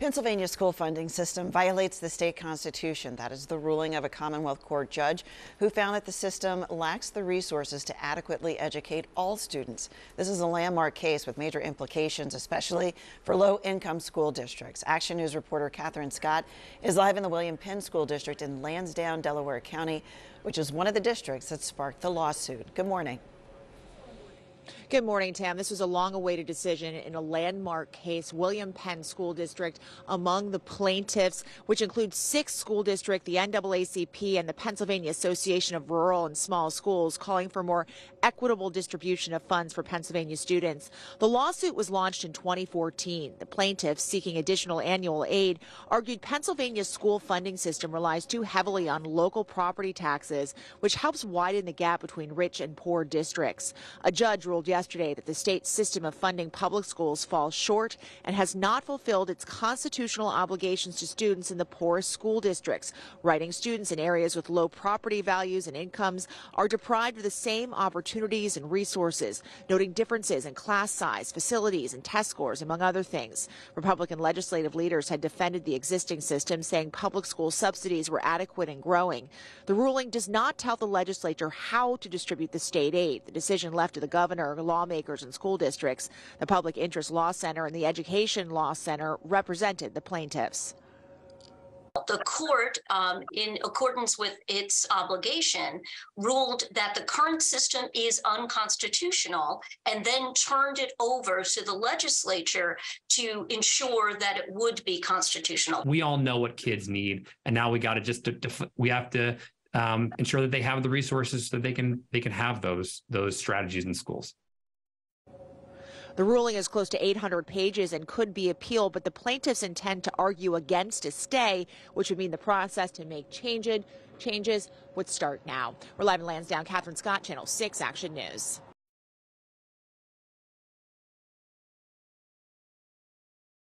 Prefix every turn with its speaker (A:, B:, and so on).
A: Pennsylvania school funding system violates the state constitution. That is the ruling of a Commonwealth Court judge who found that the system lacks the resources to adequately educate all students. This is a landmark case with major implications, especially for low income school districts. Action News reporter Catherine Scott is live in the William Penn School District in Lansdowne, Delaware County, which is one of the districts that sparked the lawsuit. Good morning.
B: Good morning, Tam. This was a long awaited decision in a landmark case, William Penn School District, among the plaintiffs, which includes six school districts, the NAACP, and the Pennsylvania Association of Rural and Small Schools, calling for more equitable distribution of funds for Pennsylvania students. The lawsuit was launched in 2014. The plaintiffs, seeking additional annual aid, argued Pennsylvania's school funding system relies too heavily on local property taxes, which helps widen the gap between rich and poor districts. A judge ruled yesterday yesterday that the state's system of funding public schools falls short and has not fulfilled its constitutional obligations to students in the poorest school districts. Writing students in areas with low property values and incomes are deprived of the same opportunities and resources, noting differences in class size, facilities, and test scores, among other things. Republican legislative leaders had defended the existing system, saying public school subsidies were adequate and growing. The ruling does not tell the legislature how to distribute the state aid. The decision left to the governor lawmakers and school districts. The Public Interest Law Center and the Education Law Center represented the plaintiffs.
C: The court, um, in accordance with its obligation, ruled that the current system is unconstitutional and then turned it over to the legislature to ensure that it would be constitutional.
D: We all know what kids need, and now we got to just we have to um, ensure that they have the resources so they can they can have those those strategies in schools.
B: The ruling is close to 800 pages and could be appealed, but the plaintiffs intend to argue against a stay, which would mean the process to make changes changes would start now. We're live in Lansdowne. Catherine Scott, Channel 6 Action News.